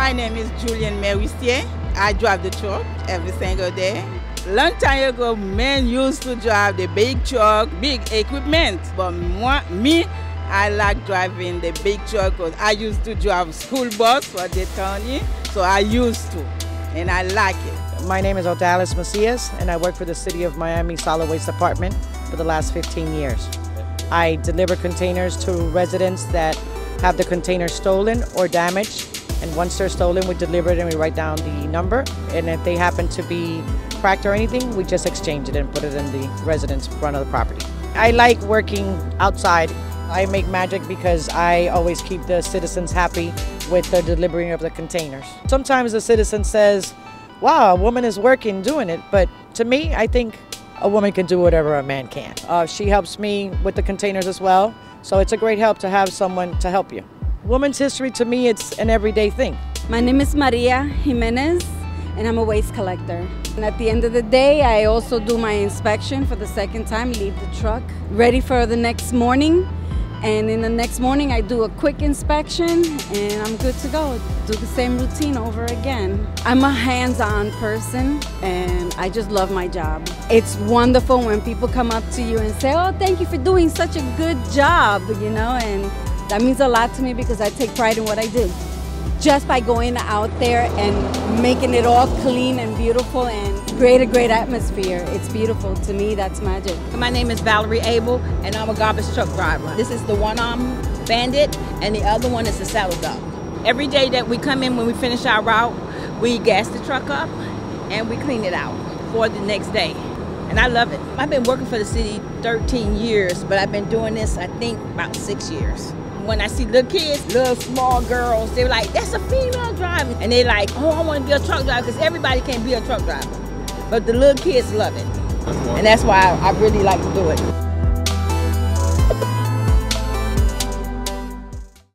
My name is Julian Meristier. I drive the truck every single day. Long time ago, men used to drive the big truck, big equipment. But me, I like driving the big truck because I used to drive school bus for the county, so I used to, and I like it. My name is Odalis Macias, and I work for the City of Miami Solid Waste Department for the last 15 years. I deliver containers to residents that have the container stolen or damaged. And once they're stolen, we deliver it and we write down the number. And if they happen to be cracked or anything, we just exchange it and put it in the residence front of the property. I like working outside. I make magic because I always keep the citizens happy with the delivery of the containers. Sometimes the citizen says, wow, a woman is working doing it. But to me, I think a woman can do whatever a man can. Uh, she helps me with the containers as well. So it's a great help to have someone to help you. Women's history to me, it's an everyday thing. My name is Maria Jimenez and I'm a waste collector. And at the end of the day, I also do my inspection for the second time, leave the truck ready for the next morning and in the next morning, I do a quick inspection and I'm good to go. Do the same routine over again. I'm a hands on person and I just love my job. It's wonderful when people come up to you and say, Oh, thank you for doing such a good job, you know, and that means a lot to me because I take pride in what I do just by going out there and making it all clean and beautiful and create a great atmosphere. It's beautiful. To me, that's magic. My name is Valerie Abel, and I'm a garbage truck driver. This is the one-arm bandit, and the other one is the saddle dog. Every day that we come in when we finish our route, we gas the truck up and we clean it out for the next day. And I love it. I've been working for the city 13 years, but I've been doing this, I think, about six years when I see little kids, little small girls, they're like, that's a female driver. And they're like, oh, I want to be a truck driver because everybody can't be a truck driver. But the little kids love it. And that's why I really like to do it.